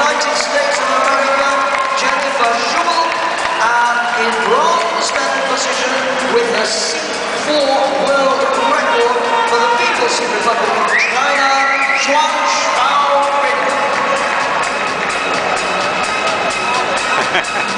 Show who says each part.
Speaker 1: United States of America, Jennifer Schuble, and in bronze medal position with a C4 world record for the People's Republic of China, Zhuang Xiaobin.